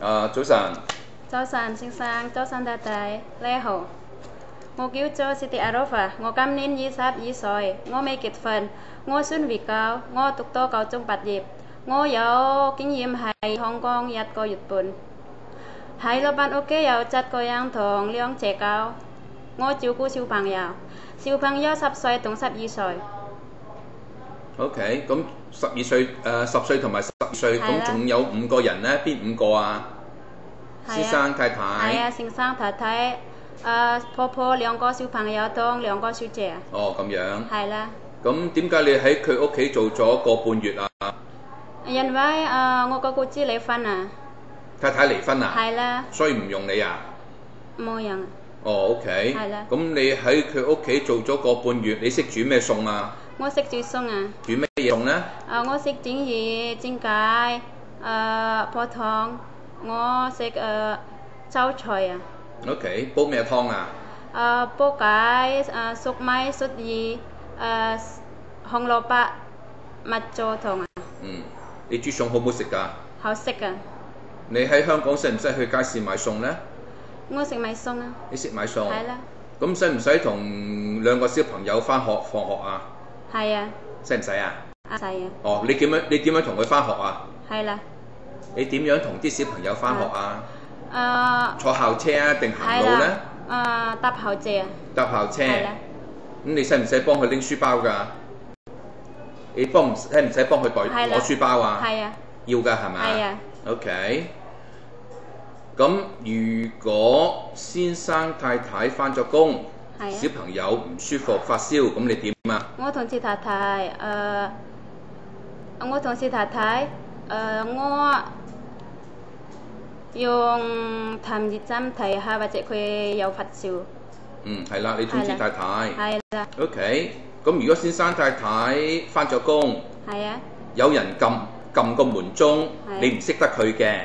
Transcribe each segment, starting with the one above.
啊，早晨，早晨，先生，早晨，太太，你好。我叫做 Siti Arafah，我今年二十二歲，我未結婚，我算會教，我讀到高中畢業，我有經驗喺香港一個月半，喺老闆屋企有七個人同兩隻狗，我照顧小朋友，小朋友十歲同十二歲，OK，咁十二歲誒十歲同埋十二歲，咁仲有五個人咧，邊五個啊？係啊。先生太係太，啊，先生太太，誒、婆婆兩個小朋友同兩個小姐，哦咁樣，係啦。咁點解你喺佢屋企做咗個半月啊？因為誒、呃我個姑姐離婚啊，太太離婚啊，係啦，所以唔用你啊？冇人，哦，OK，係啦咁你喺佢屋企做咗個半月，你識煮咩餸啊？我識煮餸啊，煮咩嘢餸咧？誒、呃我識整魚、煎雞，誒、煲湯，我識誒炒菜啊，OK，煲咩湯啊？誒、煲雞，誒、粟米、粟耳，誒、紅蘿蔔、蜜椒湯啊，嗯，你煮餸好唔好食㗎？好食啊，你喺香港使唔使去街市買餸咧？我食米餸啊，你食米餸？係啦，咁使唔使同兩個小朋友翻學放學啊？係啊，使唔使啊？啊係啊，哦，你點樣你點樣同佢翻學啊？係啦，你點樣同啲小朋友翻學啊？誒坐校車啊，定行路咧？啦，誒搭校車啊，搭校車。係啦咁。你使唔使幫佢拎書包㗎？你幫唔使唔使幫佢袋攞書包啊？係啊，要㗎係咪？係啊。OK。咁如果先生太太翻咗工，小朋友唔舒服發燒，咁你點啊？我同事太太，誒、我同事太太，誒、我用探熱針睇下，或者佢有發燒，嗯，係啦，你通知太太。係啦，OK。咁如果先生太太翻咗工，係啊，有人撳撳個門鐘，你唔識得佢嘅，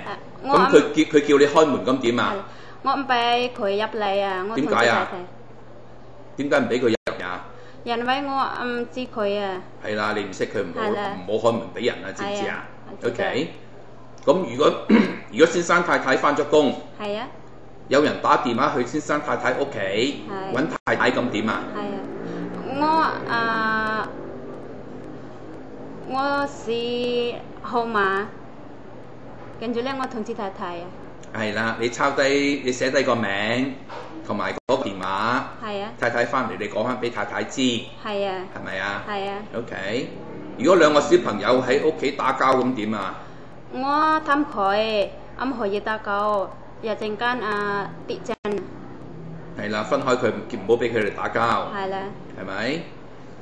咁佢叫佢叫你開門咁點係啊？我唔俾佢入嚟啊，我同點解啊事太太，點解唔俾佢入呀？因為我唔知佢啊，係啦，你唔識佢唔好唔好開門俾人啊，知唔知啊？OK。咁如果 如果先生太太翻咗工，係啊，有人打電話去先生太太屋企係揾太太咁點啊？係啊，我誒、我是號碼，跟住咧我通知太太啊，係啦，你抄低你寫低個名同埋嗰個電話，係啊，太太翻嚟你講翻俾太太知，係係啊，咪啊係啊。？OK。如果兩個小朋友喺屋企打交咁點啊？我氹佢，啱可以打交，一陣間啊跌震，係啦，分開佢，唔好俾佢哋打交，係啦。係咪？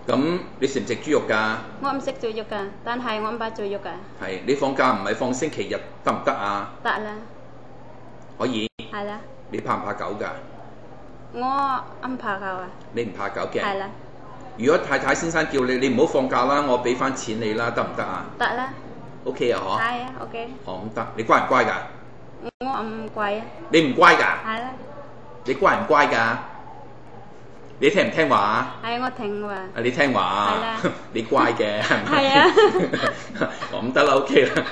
咁你食唔食豬肉㗎？我唔食做肉噶，但係我唔怕做肉噶，係你放假唔係放星期日得唔得啊？得啦，可以。係啦。你怕唔怕狗㗎？我唔怕狗啊，你唔怕狗嘅。係啦，如果太太先生叫你，你唔好放假啦，我俾翻錢你啦，得唔得啊得啦，？OK 啊，嗬。係啊，OK，哦，咁得。你乖唔乖㗎？我唔乖啊，你唔乖㗎？係啦，你乖唔乖㗎？你聽唔聽話啊？係我聽話，啊，你聽話啊係啦你乖嘅係咪？係啊哦咁得啦，OK 啦。